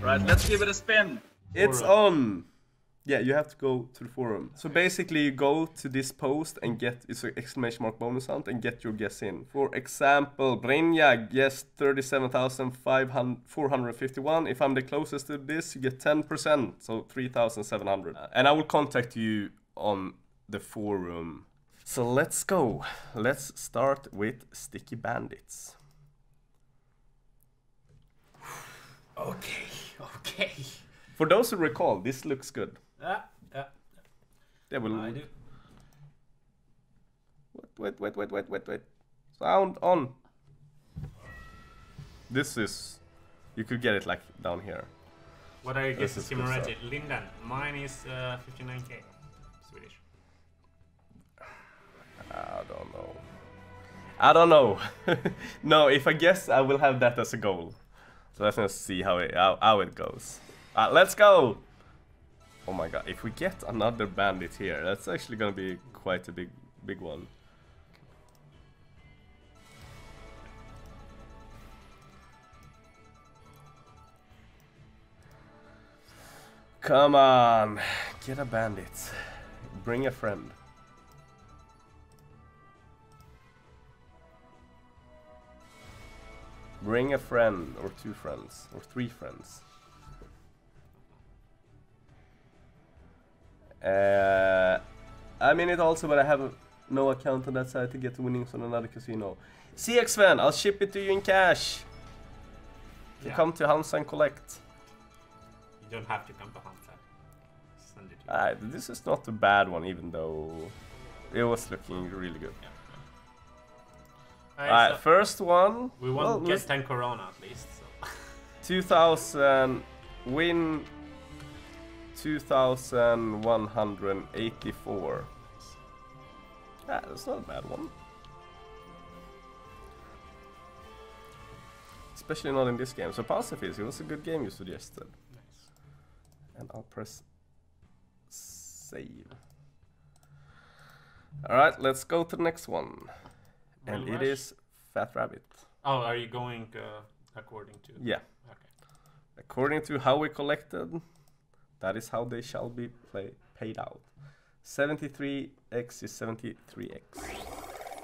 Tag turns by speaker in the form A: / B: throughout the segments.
A: Right, let's give it a spin.
B: It's on. Yeah, you have to go to the forum. So basically, you go to this post and get it's an exclamation mark bonus hunt and get your guess in. For example, Brynja guessed 37,451. If I'm the closest to this, you get 10%, so 3,700. And I will contact you on the forum. So let's go. Let's start with Sticky Bandits.
C: Okay, okay.
B: For those who recall, this looks good.
C: Yeah, yeah.
B: They will.
C: I do.
B: Wait, wait, wait, wait, wait, wait. Sound on. This is. You could get it like down here.
C: What
B: This
C: guesses,
B: is good
C: Kimmeretti? Linden. Mine is uh, 59k. Swedish.
B: I don't know. I don't know. no, if I guess, I will have that as a goal. So let's just see how it how, how it goes. Uh, let's go. Oh my god! If we get another bandit here, that's actually gonna be quite a big big one. Come on, get a bandit. Bring a friend. Bring a friend, or two friends, or three friends. Uh, I'm in it also, but I have no account on that side to get the winnings on another casino. CX Fan, I'll ship it to you in cash. You
C: Yeah.
B: come to Hansa and collect.
C: You don't have to come to Hansa. Send it to you.
B: Uh, this is not a bad one, even though it was looking really good.
C: Alright,
B: Alright,
C: so
B: first one.
C: we
B: well,
C: won't
B: let's-
C: get 10 Corona at least. So.
B: 2000 win 2184 ah, that's not a bad one especially not in this game so pacifist it was a good game you suggested
C: nice.
B: and I'll press save alright let's go to the next one and it
C: Rush?
B: is Fat Rabbit
C: Oh, are you going uh, according to?
B: yeah
C: Okay.
B: According to how we collected, that is how they shall be play, paid out. 73x is 73x.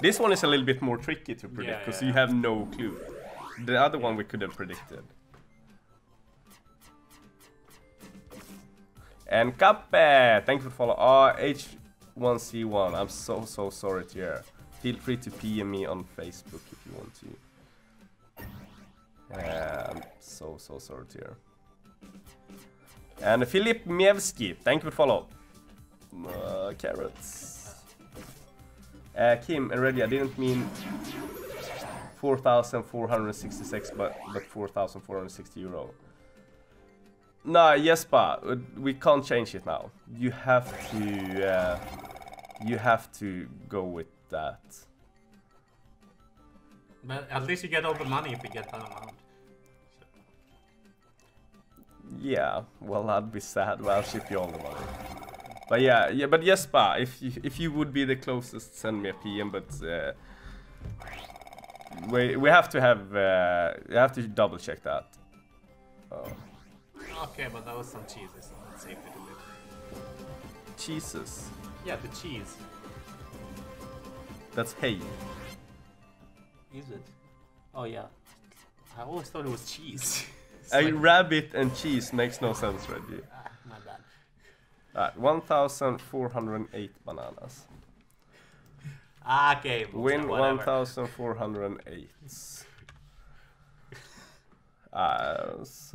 B: This one is a little bit more tricky to predict
C: Yeah,
B: because
C: yeah,
B: you have no clue. The other one we could have predicted. And Kappe, thank you for follow. Ah, H1C1. I'm so so sorry to hear. Feel free to PM me on Facebook if you want to. Uh, I'm so so sorry to hear. And Filip Mievski, thank you for follow. Uh, carrots. Uh, Kim and Reggie, I didn't mean 4,466, but but 4,460 euro. No, Jesper, we can't change it now. You have to, uh, you have to go with that.
C: But at least you get all the money if you get that amount.
B: Yeah, well, I'd be sad. Well, I'll ship you all the money. But yeah, yeah, but Jesper, if you, if you would be the closest, send me a PM. But uh, we we have to have uh, you have to double check that. Oh,
C: Okay, but that was some cheeses. So let's save it a bit.
B: Jesus,
C: Yeah, the cheese.
B: That's hay.
C: Is it? Oh yeah. I always thought it was cheese.
B: A
C: like-
B: rabbit and cheese makes no sense, Reggie.
C: Ah, my bad.
B: Alright, 1,408 bananas.
C: Ah, okay.
B: Win 1,408. Ah, that's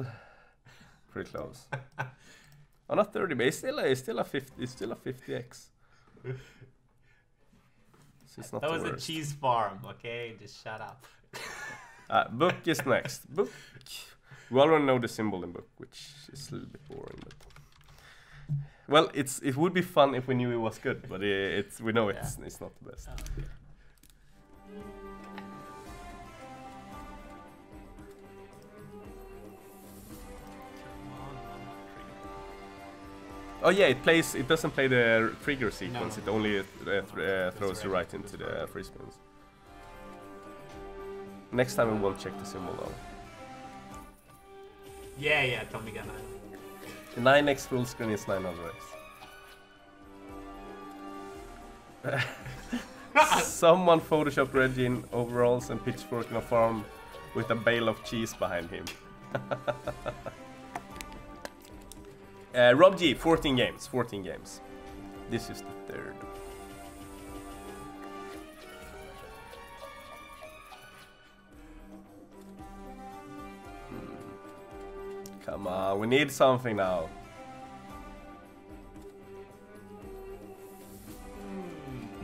B: pretty close. oh, not 30, but it's still a, it's still a 50, it's still a 50x. It's not
C: That was a cheese farm, okay? Just shut up.
B: Ah, book is next. Book. We already know the symbol in book, which is a little bit boring, but. Well, it's it would be fun if we knew it was good, but i it's we know it's it's not the best.
C: Oh, okay.
B: Oh yeah, it plays. It doesn't play the trigger sequence.
C: No.
B: It only uh, th- uh, throws you
C: right into the
B: free spins. Next time we won't check the symbol though.
C: Yeah, yeah, Tommy Gunn.
B: 9x full screen is 900x. Someone photoshopped Reggie in overalls and pitchfork in a farm with a bale of cheese behind him. uh, Rob G, 14 games, 14 games. This is the third. Hmm. Come on, we need something now.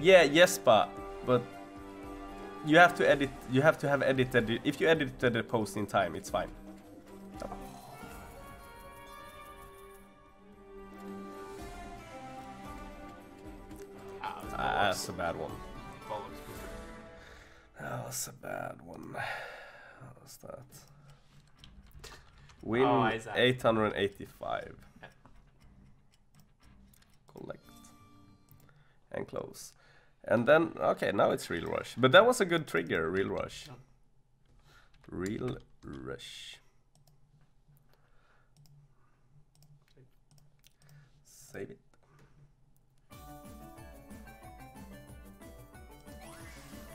B: Yeah, yes, but but you have to edit. You have to have edited. If you edited the post in time, it's fine. That's a bad one.
C: bollocks.
B: That was a bad one. What was that? Win
C: Oh,
B: 885.
C: Yeah.
B: Collect. And close. And then, okay, now it's Reel Rush. But that was a good trigger, Reel Rush. Reel Rush.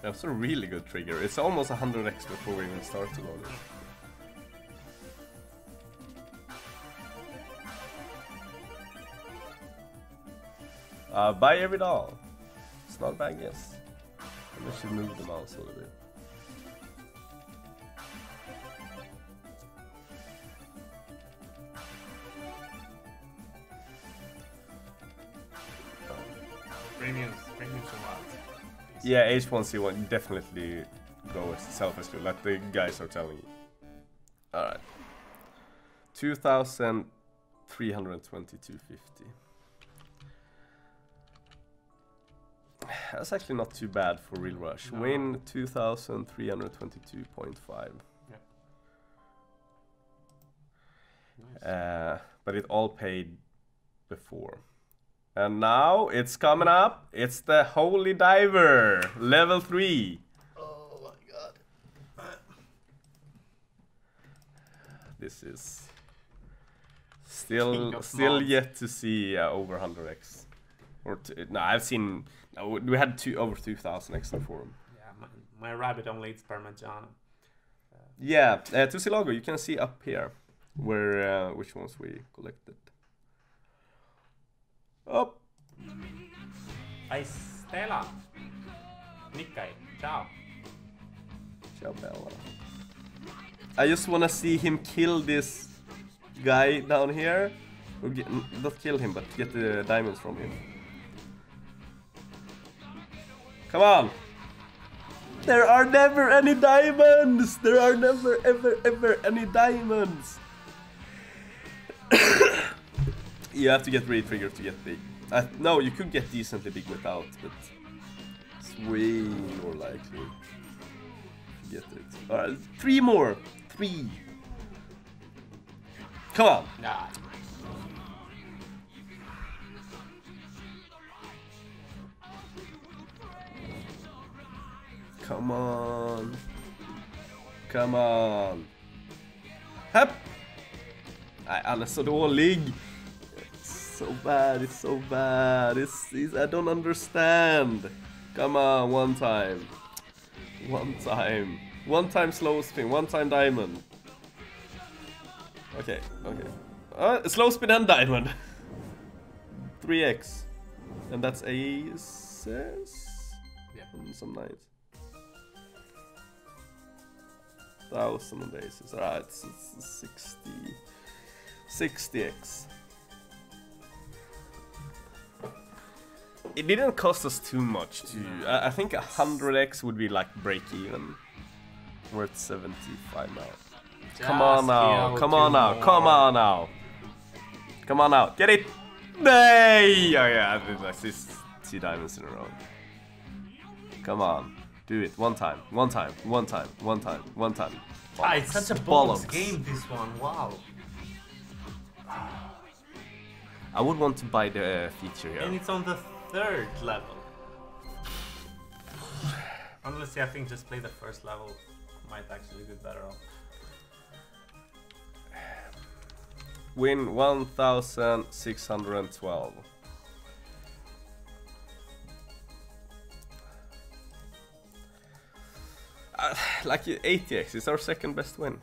B: That's a really good trigger. It's almost 100x before we even start to load it. Uh, buy every doll. It's not a bad guess. Maybe I should move the mouse a little bit.
C: Premiums, premiums a lot.
B: Yeah, H1C1 definitely go as self-esteem, like the guys are telling you. Alright. 2,322.50. That's actually not too bad for Reel Rush.
C: No.
B: Win 2,322.5.
C: Nice.
B: Uh, but it all paid before. And now it's coming up. It's the Holy Diver, level 3.
C: oh my god.
B: This is still still yet to see uh, over 100x. Or t- no, I've seen no, we had two over 2000x in the forum.
C: Yeah, my, my rabbit only eats Parmigiano.
B: Yeah, uh, Tussilago, you can see up here where uh, which ones we collected. Oh,
C: Hi, Stella. Nikkei. Ciao.
B: Ciao Bella. I just wanna see him kill this guy down here. Get, not kill him, but get the diamonds from him. Come on! There are never any diamonds! There are never, ever, ever any diamonds! you have to get really triggered to get big. Uh, no, you could get decently big without, but it's way more likely get it. Alright, three more. Three. Come on.
C: Nah.
B: Come on. Come on. Hup. Nej, han så dålig. It's so bad, it's so bad. It's, it's, I don't understand. Come on, one time. One time. One time slow spin, one time diamond. Okay, okay. Uh, slow spin and diamond. 3x. And that's aces?
C: Yeah.
B: and some knights. Thousand of aces. Alright, it's, it's 60. 60x. It didn't cost us too much to. I, I think 100x would be like break even. We're at 75 now. Come on now, come on now, come on now. Come on now, get it! Nay! Oh yeah, I did like this two diamonds in a row. Come on, do it one time, one time, one time, one time, one time.
C: Ah, it's such a
B: Bollocks.
C: bollocks game, this one. Wow.
B: I would want to buy the uh, feature
C: And
B: here.
C: it's on the third level. Honestly, I think just play the first level might actually be better off.
B: Win 1612. Uh, like 80x, it's our second best win.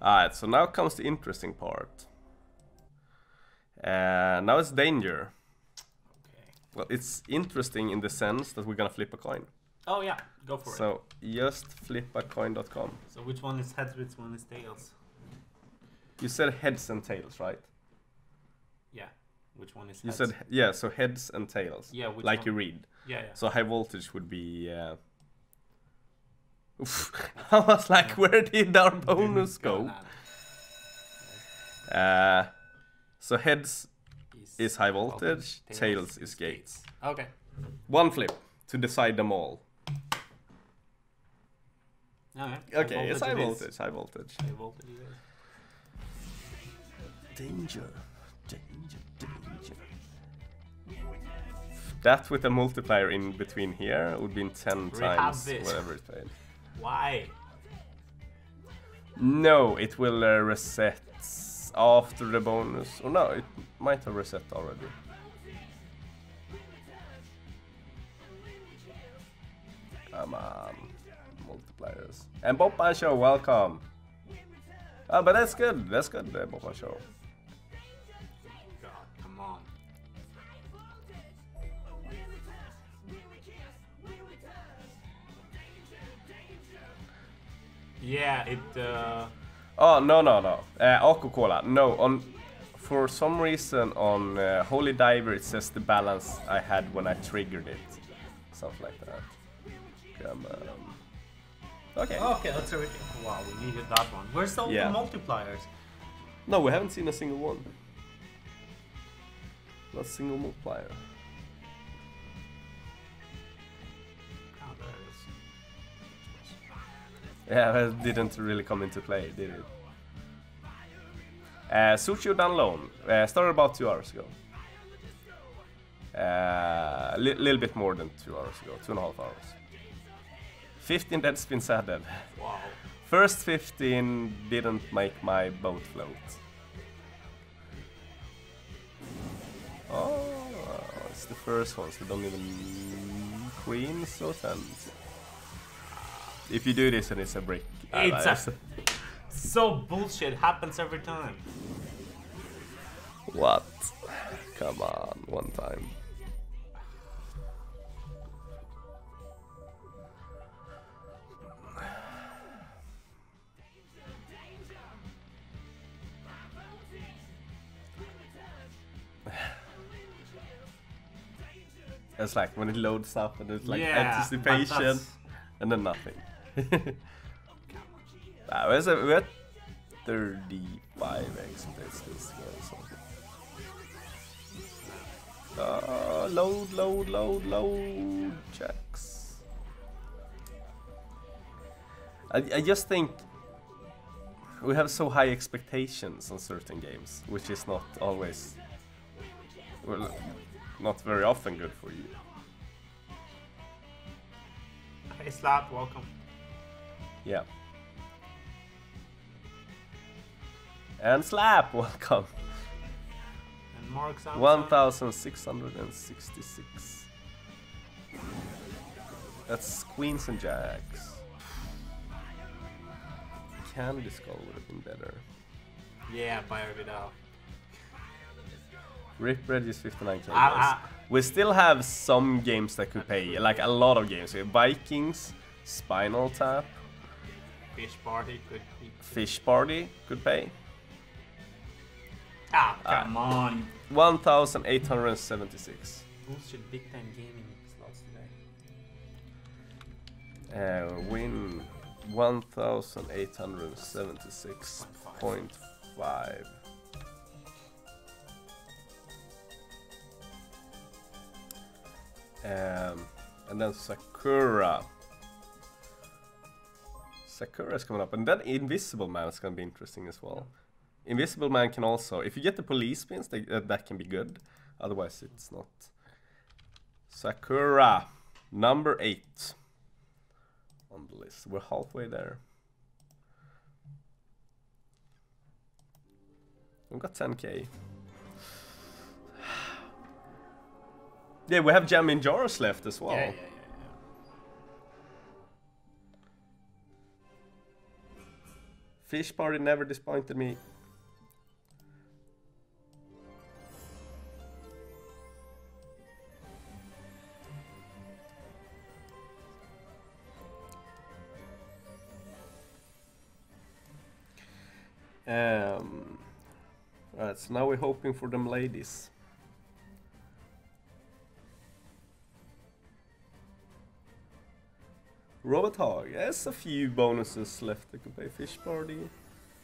B: Alright, so now comes the interesting part. Uh, now it's danger.
C: Okay.
B: Well, it's interesting in the sense that we're gonna flip a coin.
C: Oh yeah, go for so, it.
B: So just flipacoin.com.
C: So which one is heads, which one is tails?
B: You said heads and tails, right?
C: Yeah. Which one is? Heads?
B: You said yeah, so heads and tails.
C: Yeah.
B: like
C: one?
B: you read.
C: Yeah, yeah.
B: So high voltage would be. Uh... I was like, where did our bonus go? Uh, so heads is, is high voltage, voltage. Tails, tails, is gates.
C: Okay.
B: One flip to decide them all.
C: Okay,
B: okay it's high
C: voltage, is.
B: high voltage.
C: High voltage
B: Danger, danger, danger. That with a multiplier in between here would be 10
C: we
B: times whatever it's paid.
C: Why?
B: No, it will uh, reset after the bonus. Or no, it might have reset already. Come on. Multipliers. And Bopa Show, welcome. Oh, but that's good. That's good, uh, Bopa Show.
C: Yeah, it uh,
B: Oh, no, no, no. Uh, Coca-Cola. No, on for some reason on uh, Holy Diver it says the balance I had when I triggered it. Something like that. Come on. Okay.
C: Okay, that's everything. Wow, we needed that one. Where's all
B: yeah.
C: the multipliers?
B: No, we haven't seen a single one. Not a single multiplier. Yeah, that didn't really come into play, did it? Uh, Sucho Danlone uh, started about two hours ago. A li little bit more than two hours ago, two and a half hours. 15 dead spins added.
C: Wow.
B: First 15 didn't make my boat float. Oh, it's the first ones, so don't even... Queens or tens? If you do this and it's a brick.
C: It's a, so bullshit. Happens every time.
B: What? Come on, one time. It's like when it loads up and it's like
C: yeah,
B: anticipation and then nothing ah, we're, we're at 35 exits this game, so. Uh, load, load, load, load, checks. I, I just think we have so high expectations on certain games, which is not always, well, not very often good for you.
C: Hey Slap, welcome.
B: Yeah. And slap, welcome.
C: And Mark's
B: 1666. That's queens and jacks. Candy Skull would have been better.
C: Yeah, Fire Vidal.
B: Rip Regis 59k. We still have some games that could pay, like a lot of games. Vikings, Spinal Tap,
C: Fish Party could be.
B: Fish Party could pay.
C: Ah, come uh, on.
B: 1876.
C: Bullshit big time gaming slots today.
B: Uh, win 1876.5. Um, and then Sakura Sakura's coming up, and then Invisible Man is gonna be interesting as well. Invisible Man can also, if you get the police pins, they, uh, that can be good. Otherwise, it's not. Sakura, number eight
C: on the list. We're halfway there.
B: We've got 10k. yeah, we have Jammin' Jars left as well.
C: Yeah, yeah, yeah.
B: Fish Party never disappointed me. Um, right, so now we're hoping for them ladies. Robot Hog, there's a few bonuses left. I can play Fish Party.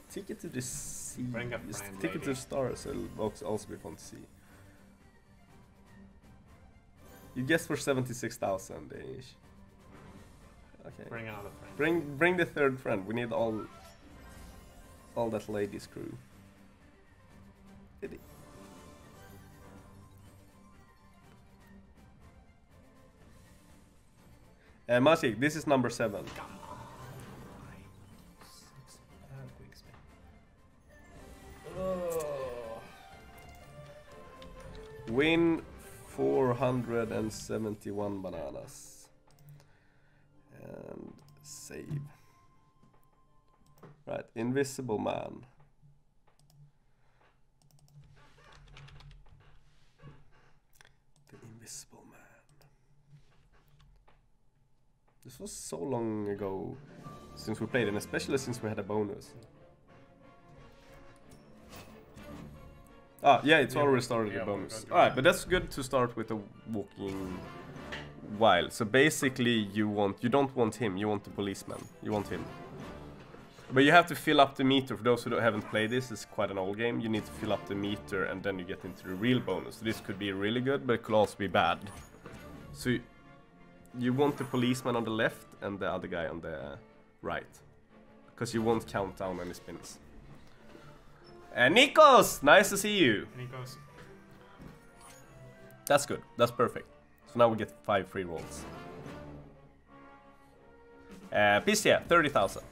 B: Ticket to the sea.
C: Bring a
B: Yes,
C: friend,
B: Ticket to the stars will also also be fun to see. You guess for 76,000 Danish. Okay.
C: Bring another friend.
B: Bring bring the third friend. We need all all that ladies crew. Uh, Masik, this is number seven. Win 471 bananas. And save. Right, Invisible Man. The Invisible Man. This was so long ago since we played, and especially since we had a bonus. Ah, yeah, it's
C: Yeah,
B: already started
C: yeah,
B: the bonus. Alright, but that's good to start with a walking while. So basically, you want you don't want him, you want the policeman. You want him. But you have to fill up the meter. For those who haven't played this, it's quite an old game. You need to fill up the meter, and then you get into the real bonus. So this could be really good, but it could also be bad. So you, want the policeman on the left and the other guy on the right, because you won't count down any spins. And Nikos, nice to see you.
C: Goes,
B: That's good. That's perfect. So now we get five free rolls. Uh, Pistia, 30,000.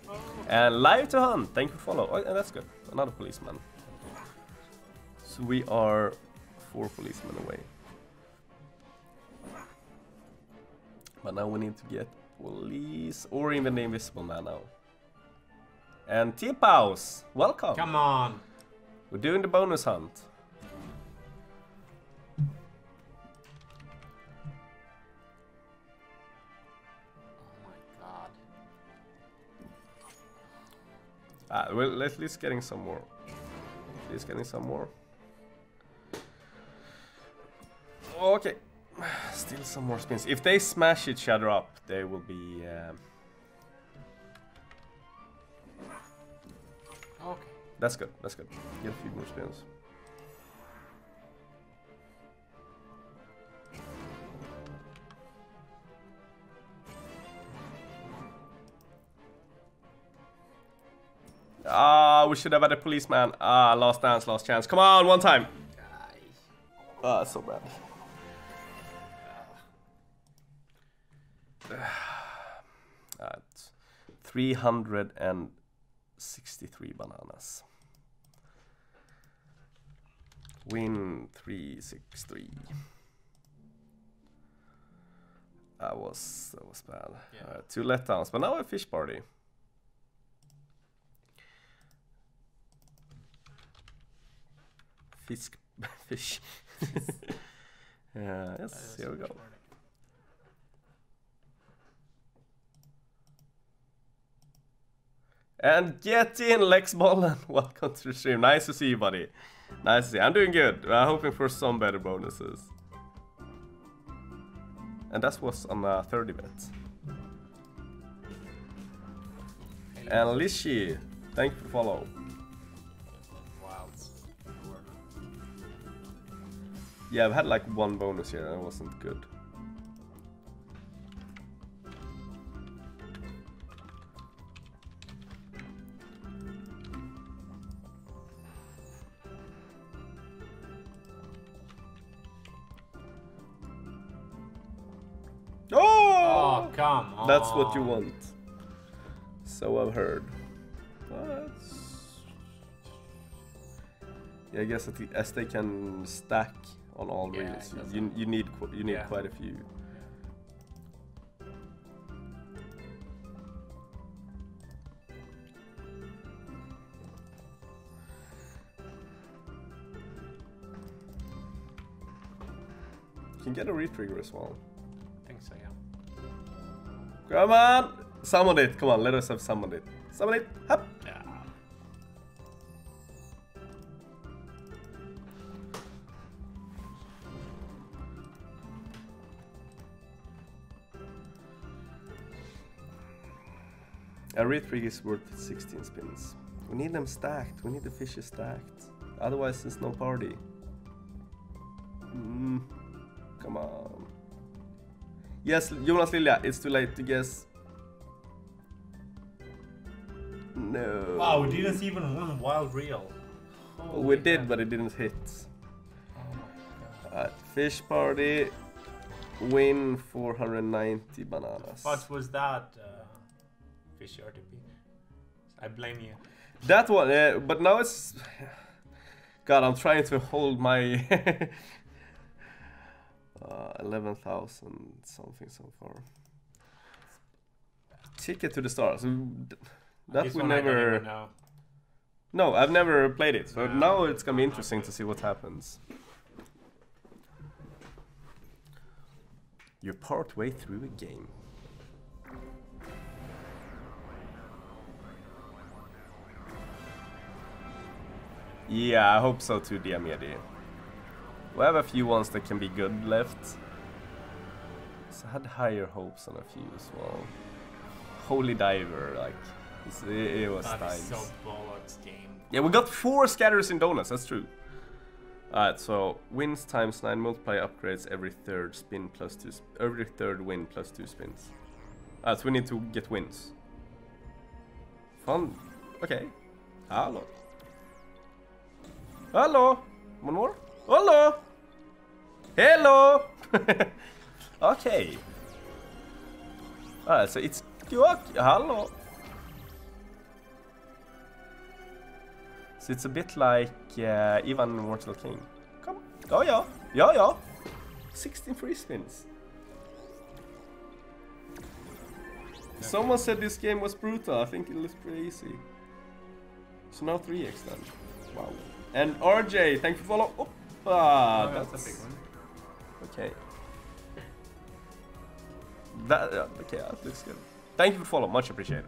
B: And Live to Hunt, thank you for follow. Oh, and that's good. Another policeman. So we are four policemen away. But now we need to get police or even the invisible man now. And Tip House, welcome.
C: come on.
B: We're doing the bonus hunt.
C: Oh my god.
B: Ah, well, at least getting some more. At least getting some more. Okay. Still some more spins. If they smash each other up, they will be... Um,
C: Okay.
B: that's good, that's good. Get a few more spins. Ah, we should have had a policeman. Ah, last dance, last chance. Come on, one time. Ah, so bad. At 363 bananas. Win 363. That was that was bad.
C: Yeah.
B: Alright, two letdowns, but now a fish party. Fisk fish. yeah, yes, here we go. And get in, Lex Bollen. Welcome to the stream. Nice to see you, buddy. Nice to see you. I'm doing good. I'm hoping for some better bonuses. And that was on uh, 30 bets. And Lishi, thank you for follow. Yeah, I've had like one bonus here and it wasn't good. That's what you um, want. So I've heard. That's... Yeah, I guess that the- as they can stack on all
C: Yeah,
B: reels, you, you need qu- you need
C: Yeah.
B: quite a few. You can get a retrigger as well. Come on! Summon it! Come on, let us have summoned it. Summon it! Hup!
C: Yeah.
B: A retrig is worth 16 spins. We need them stacked. We need the fishes stacked. Otherwise, there's no party. Yes, Jonas Lilja, it's too late to guess. No.
C: Wow, we didn't even win wild reel.
B: Well, we did, but it didn't hit.
C: Oh god.
B: Fish party. Win 490 bananas.
C: What was that? Uh, fish RTP. I blame you.
B: That one, uh, but now it's. God, I'm trying to hold my. uh, 11,000 something so far. Ticket to the Stars. mm, That
C: This
B: we
C: one I don't
B: never. No, I've never played it, so
C: No.
B: now it's gonna be interesting to see what happens. You're part way through a game. Yeah, I hope so too, Diamedi. We have a few ones that can be good left. So I had higher hopes on a few as well. Holy Diver, like, it, it was nice.
C: so.
B: Yeah, we got four scatters in donuts, that's true. Alright, so wins times 9 multiply upgrades every third spin plus 2 sp- every third win plus 2 spins. Alright, so we need to get wins. Fun. Okay. Hello. Hello. One more. Hello. Hello. okay. Alright, so it's you. Hello. So it's a bit like uh, Ivan Mortal King. Come on. Oh yeah. Yeah, yeah. 16 free spins. Someone said this game was brutal. I think it looks pretty easy. So now 3x then. Wow. And RJ, thank you for follow. Oppa,
C: Oh,
B: that's,
C: a big one.
B: Okay. That uh, okay, that looks good. Thank you for follow, much appreciated.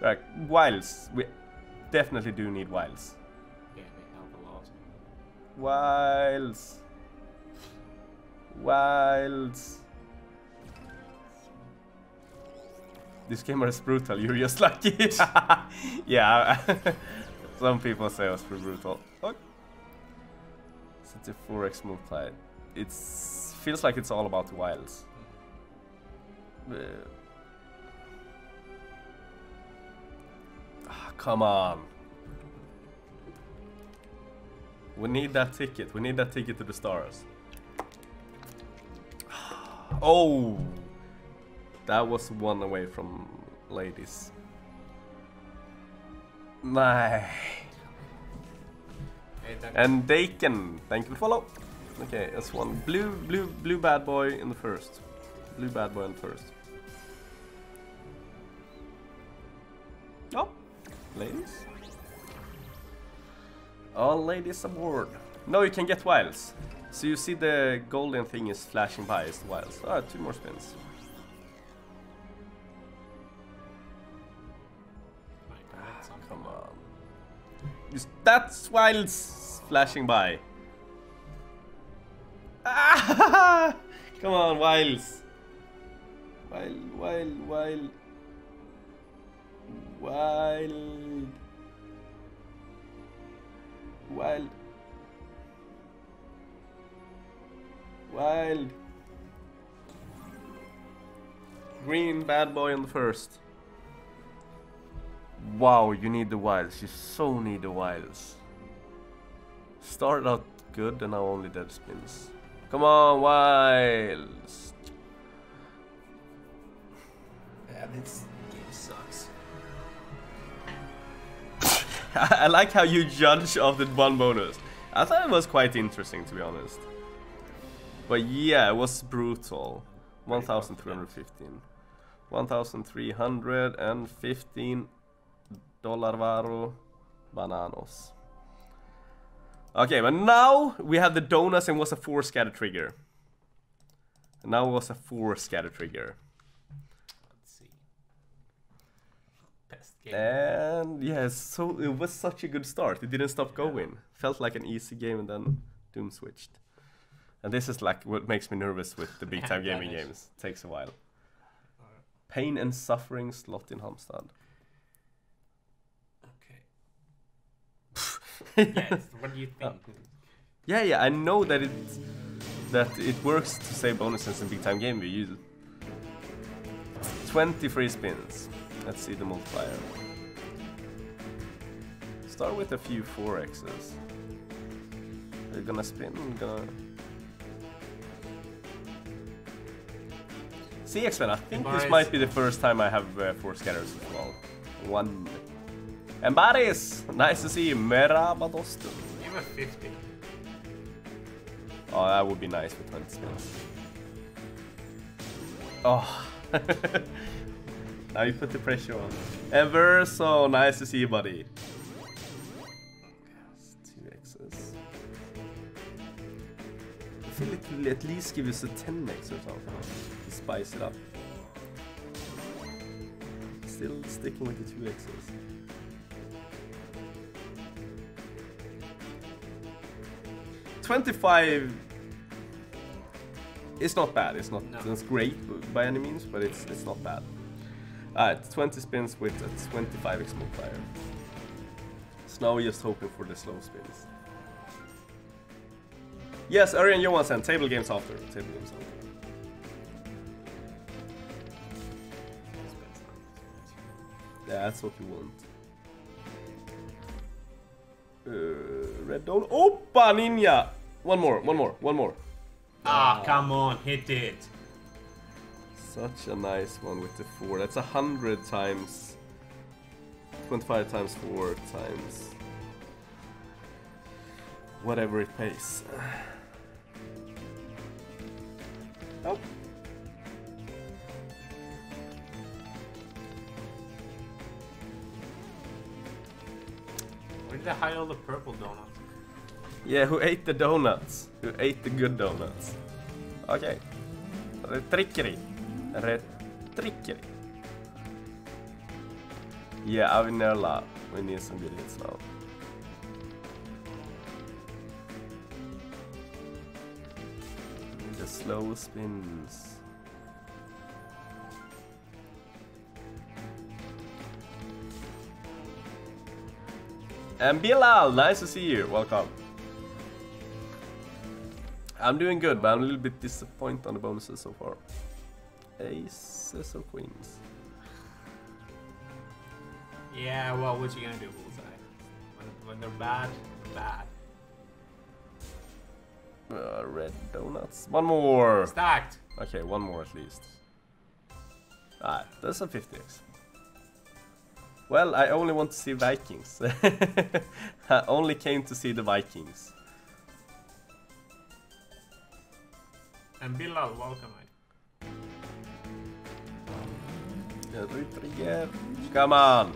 B: Right, wilds. We definitely do need wilds.
C: Yeah, they help a lot.
B: Wilds. Wilds. This game is brutal, you're just lucky. yeah, some people say it was pretty brutal. It's a 4x multiplied. It feels like it's all about the wilds. Uh, ah, come on. We need that ticket. We need that ticket to the stars. Oh! That was one away from ladies. My. And Dakin, thank you for follow. Okay, that's one. Blue, blue, blue bad boy in the first. Blue bad boy in the first. Oh, ladies. All ladies aboard. No, you can get wilds. So you see the golden thing is flashing by, the wilds. Ah, two more spins.
C: on-
B: Come on. That's wilds flashing by. Ah! Come on, wilds. Wild, wild, wild. Wild. Wild. Wild. Green bad boy on the first. Wow, you need the wilds. You so need the wilds. Started out good and now only dead spins. Come on, wilds.
C: Yeah, this game sucks.
B: I like how you judge of the one bonus. I thought it was quite interesting to be honest. But yeah, it was brutal. 1315. 1315 dollar varo bananos. Okay, but now we have the donuts and was a four scatter trigger. And now it was a four scatter trigger.
C: Let's see. Best game.
B: And yeah, so it was such a good start. It didn't stop going. Felt like an easy game and then Doom switched. And this is like what makes me nervous with the big time gaming games. Takes a while. Pain and suffering slot in Halmstad.
C: Okay. Yes. What do you think?
B: Yeah, yeah, I know that it that it works to save bonuses in big time game. We use 20 free spins. Let's see the multiplier. Start with a few 4x's. Are gonna spin? Gonna See X-Men, I think this might be the first time I have uh, four scatters as well. One. And Baris! Nice to see you. Merhaba dostum.
C: Give a 50.
B: Oh, that would be nice with 20 spins. Oh. now you put the pressure on. Ever so nice to see you, buddy. Two X's. I feel it could at least give us a 10x or something. To spice it up. Still sticking with the two X's. Twenty-five it's not bad. It's not
C: No.
B: it's great by any means, but it's it's not bad. Alright, 20 spins with a 25x multiplier. So now we're just hoping for the slow spins. Yes, Örjan Johansson, table games after. Table games after. Yeah, that's what you want. Uh, red dawn. Oppa ninja! One more, one more, one more.
C: Ah, come on, hit it.
B: Such a nice one with the four. That's a hundred times. Twenty-five times four times. Whatever it pays. Oh.
C: Where did I hide all the purple donuts?
B: Yeah, who ate the donuts? Who ate the good donuts? Okay. Retrickery. Retrickery. Yeah, Avinella. We need some good hits now. The slow spins. And Bilal, nice to see you. Welcome. I'm doing good, but I'm a little bit disappointed on the bonuses so far. Aces or queens?
C: Yeah, well, what you gonna do, Bullseye? When, when they're bad, they're bad.
B: Uh, red donuts. One more.
C: Stacked.
B: Okay, one more at least. Ah, that's a 50x. Well, I only want to see Vikings. I only came to see the Vikings.
C: And Bilal, welcome. mate.
B: Retrigger. Come on.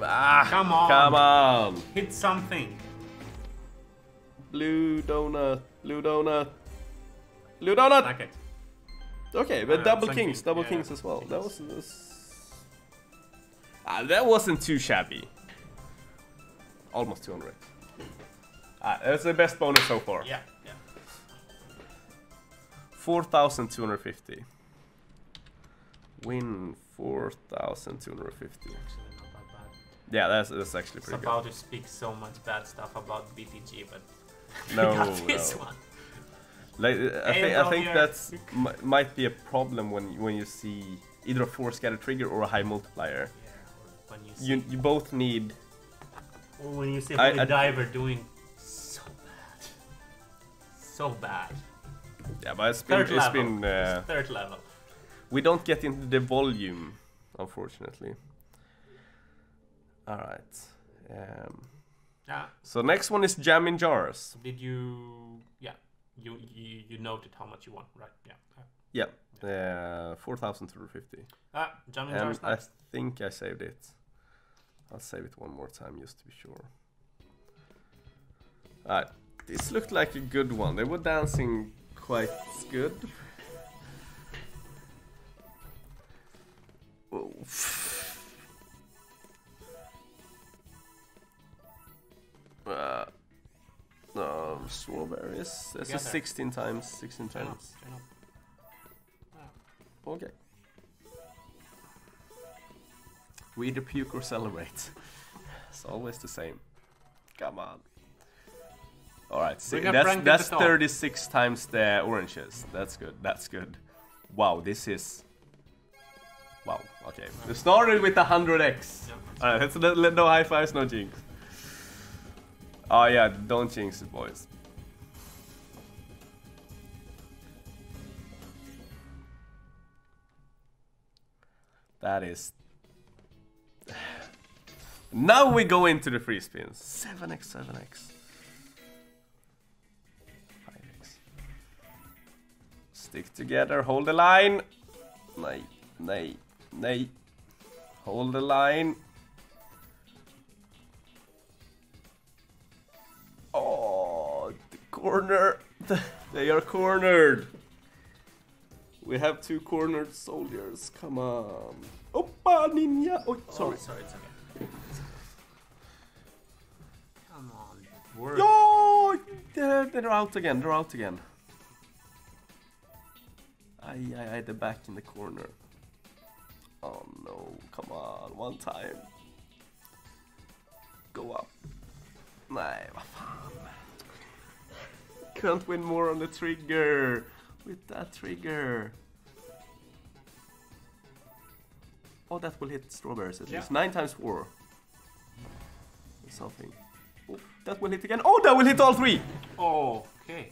B: Ah,
C: Come on.
B: Come on.
C: Hit something.
B: Blue donut. Blue donut. Blue donut.
C: It.
B: Okay, but
C: Uh,
B: double kings, double
C: yeah,
B: kings as well. That was,
C: kings.
B: that was ah, that wasn't too shabby. Almost 200. Ah, that's the best bonus so far.
C: Yeah, yeah.
B: 4,250. Win 4,250.
C: Actually, not that bad.
B: Yeah, that's that's actually pretty good.
C: It's
B: pretty
C: about to speak so much bad stuff about BTG, but.
B: No,
C: got this
B: no.
C: one.
B: Like, I, think I think that's might be a problem when you- when you see either a four scatter trigger or a high multiplier.
C: Yeah, when you see,
B: You you both need
C: when you see
B: I-
C: Holy
B: I-
C: Diver doing so bad, so bad.
B: yeah, but it's been
C: Third
B: it's
C: level.
B: been uh,
C: Third level.
B: We don't get into the volume, unfortunately. Alright. Um,
C: Yeah.
B: so next one is Jammin' Jars.
C: Did you? Yeah. You you, you noted how much you won, right? Yeah.
B: Yeah. Uh, 4,250.
C: Ah, Jam in
B: And
C: Jars
B: I think I saved it. I'll save it one more time just to be sure. Alright, this looked like a good one. They were dancing quite good. Uh, um, strawberries. This is
C: Together.
B: 16 times, 16
C: Turn up,
B: times.
C: turn up.
B: Okay. We either puke or celebrate. It's always the same. Come on. Alright,
C: We
B: that's,
C: Frank at the
B: that's 36 times the oranges. That's good, that's good. Wow, this is... Wow, okay. We started with 100x.
C: Yeah.
B: Alright, let's let, let- no high fives, no jinx. Oh yeah, don't jinx it, boys. That is. Now we go into the free spins. 7x, 7x. 5x. Stick together, hold the line. Nay, nay, nay. Hold the line. Oh, the corner. They are cornered. We have two cornered soldiers. Come on. Oppa ninja. Oh, sorry.
C: Oh, sorry, it's Work.
B: No! They're, out again. They're out again. I, I, I, they're back in the corner. Oh no, come on, one time. Go up. Nej, vad fan. Can't win more on the trigger. With that trigger. Oh, that will hit strawberries at
C: Yeah.
B: least. Nine times four. Something. Oh, that will hit again. Oh, that will hit all three!
C: Okay.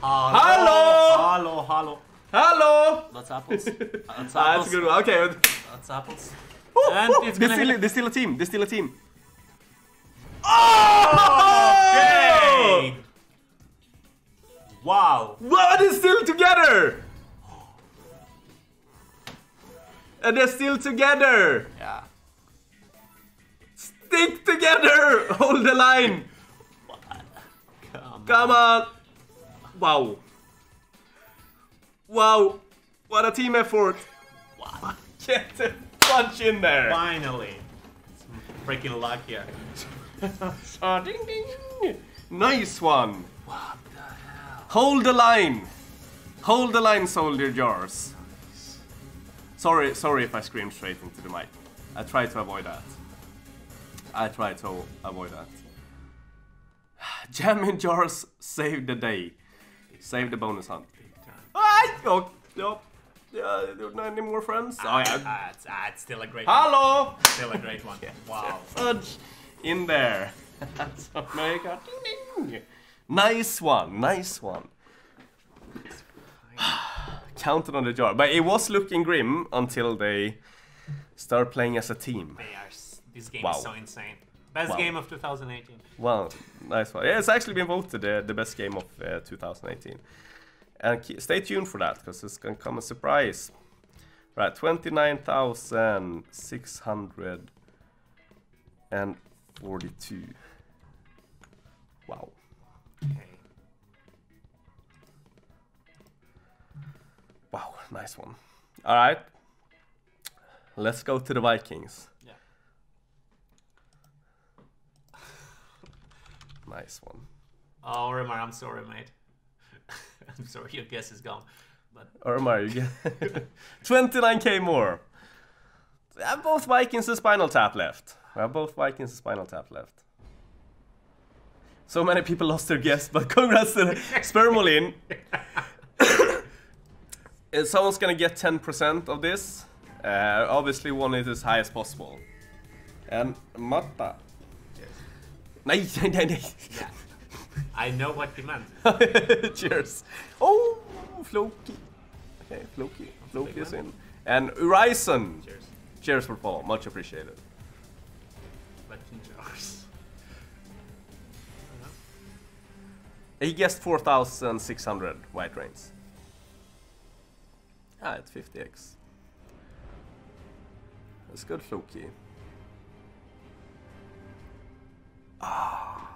B: Hello!
C: Hello, hello.
B: Hello! hello.
C: That's apples. That's
B: Ah,
C: apples.
B: that's a good one. Okay.
C: That's apples.
B: Oh,
C: And
B: oh,
C: it's gonna
B: still, still a team. They're still a team. Oh!
C: Okay. Wow.
B: Wow, they're still together! And they're still together!
C: Yeah.
B: Stick together! Hold the line!
C: Come,
B: Come on! Wow. Wow. What a team effort.
C: Wow.
B: Get the punch in there.
C: Finally. Some freaking luck here.
B: Ding ding. Nice one.
C: What the hell?
B: Hold the line. Hold the line, soldier jars. Sorry, sorry if I screamed straight into the mic. I try to avoid that. I try to avoid that. Jammin' Jars saved the day. Saved the bonus hunt. Ah, oh, no. Yeah, don't know any more friends? Oh, yeah.
C: Ah, it's, ah, it's still a great one.
B: Hello!
C: Still a great one. Wow.
B: Fudge in there. so now you got ding ding. Nice one, nice one. Counted on the jar, but it was looking grim until they start playing as a team.
C: They are. This game
B: Wow.
C: is so insane. Best
B: Wow.
C: game of 2018.
B: Wow, nice one. Yeah, it's actually been voted uh, the best game of uh, 2018. And stay tuned for that, because it's gonna come a surprise. Right, 29,642. Wow.
C: Okay.
B: Wow, nice one. Alright. Let's go to the Vikings.
C: Yeah.
B: Nice one.
C: Oh, Remar, I'm sorry, mate. I'm sorry, your guess is gone. But
B: Or you get 29k more. We have both Vikings and Spinal Tap left. We have both Vikings and Spinal Tap left. So many people lost their guess, but congrats to Spermolin. Uh, Someone's gonna get 10% of this. Uh, obviously, one is as high as possible. And Matta. Nej, nej, nej, nej.
C: yeah, I know what you meant.
B: Cheers. Oh, Floki. Okay, Floki. Floki is in. And Horizon.
C: Cheers.
B: Cheers for Paul. Much appreciated.
C: Jars.
B: He guessed 4,600 white rains. Ah, it's 50x. That's good, Floki. Ah.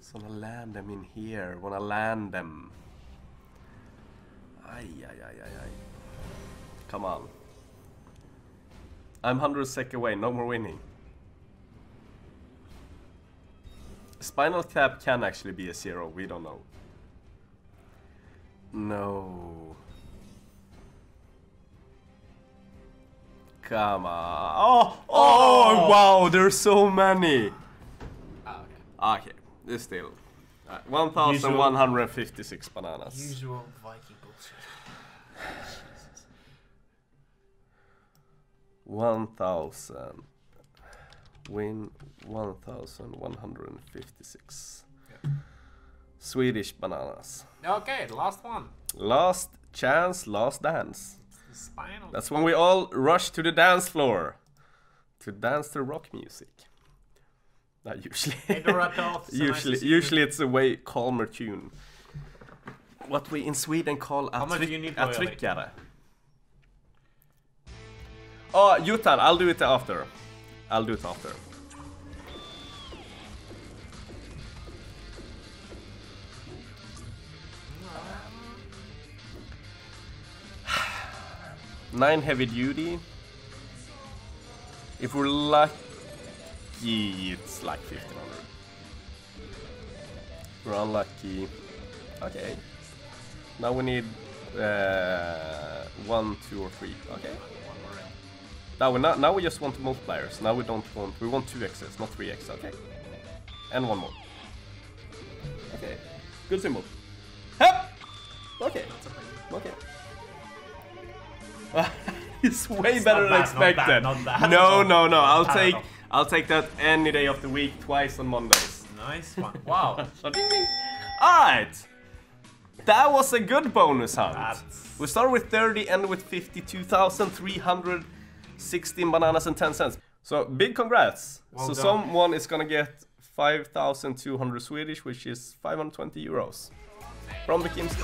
B: So wanna land them in here. Wanna land them. Ay, ay, ay, ay, ay. Come on. I'm 100 sec away, no more winning. Spinal Tap can actually be a zero, we don't know. No. Come on. Oh, oh, wow, there's so many.
C: Ah, okay.
B: This still. Uh, 1,156 bananas.
C: Usual Viking bullshit. Jesus.
B: 1,000. Win 1,156. Swedish bananas.
C: Okay, the last one.
B: Last chance, last dance. That's when we all rush to the dance floor to dance to rock music. Not usually.
C: Hey, Dorado, nice
B: usually,
C: to see you.
B: usually it's a way calmer tune. What we in Sweden call a,
C: How much do
B: tryck-
C: you need
B: a tryckare. Oh, Jutan, I'll do it after. I'll do it after. Nine heavy duty. If we're lucky, it's like 1500. We're unlucky. Okay. Now we need uh, one, two, or three. Okay.
C: One more.
B: Now we not, now we just want multipliers. Now we don't want we want two x's, not three x. Okay. And one more. Okay. Good symbol. Hup! Okay. Okay. it's way
C: It's
B: better
C: not
B: than
C: bad, not
B: expected.
C: bad, not bad
B: no, no, no. I'll
C: Not bad at
B: take
C: all.
B: I'll take that any day of the week, twice on Mondays.
C: Nice one. Wow.
B: Alright! That was a good bonus hunt.
C: That's-
B: We started with 30, ended with 52,316 bananas and 10 cents. So big congrats.
C: Well
B: so
C: done.
B: someone is gonna get 5,200 Swedish, which is 520 euros from the Kim's.